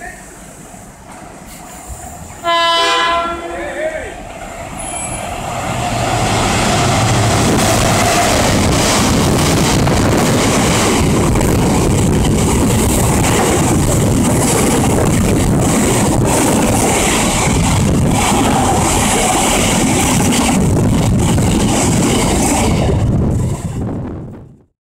Amen.